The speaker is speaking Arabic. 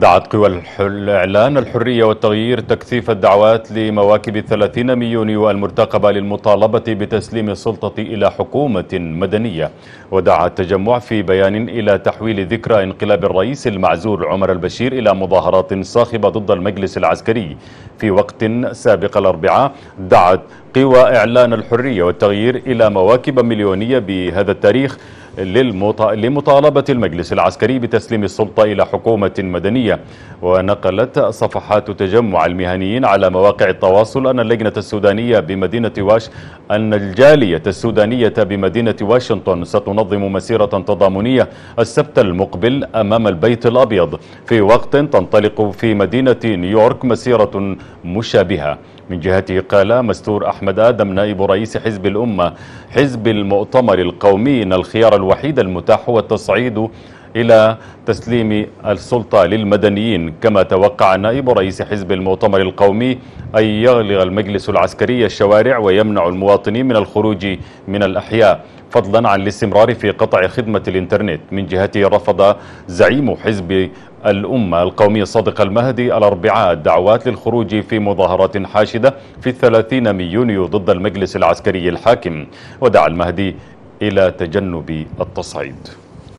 دعت قوى الإعلان الحرية والتغيير تكثيف الدعوات لمواكب الثلاثين من يونيو المرتقبة للمطالبة بتسليم السلطة إلى حكومة مدنية. ودعا التجمع في بيان إلى تحويل ذكرى انقلاب الرئيس المعزول عمر البشير إلى مظاهرات صاخبة ضد المجلس العسكري. في وقت سابق الأربعاء دعت قوى إعلان الحرية والتغيير إلى مواكب مليونية بهذا التاريخ لمطالبة المجلس العسكري بتسليم السلطة إلى حكومة مدنية. ونقلت صفحات تجمع المهنيين على مواقع التواصل أن اللجنة السودانية بمدينة واش أن الجالية السودانية بمدينة واشنطن ستنظم مسيرة تضامنية السبت المقبل أمام البيت الأبيض. في وقت تنطلق في مدينة نيويورك مسيرة مشابهة. من جهته قال مستور أحمد آدم نائب رئيس حزب الأمة حزب المؤتمر القومي إن الخيار الوحيد المتاح هو التصعيد إلى تسليم السلطة للمدنيين. كما توقع نائب رئيس حزب المؤتمر القومي أن يغلق المجلس العسكري الشوارع ويمنع المواطنين من الخروج من الأحياء فضلا عن الاستمرار في قطع خدمة الإنترنت. من جهته رفض زعيم حزب الأمة القومي صادق المهدي الأربعاء الدعوات للخروج في مظاهرات حاشدة في الثلاثين من يونيو ضد المجلس العسكري الحاكم. ودعا المهدي إلى تجنب التصعيد.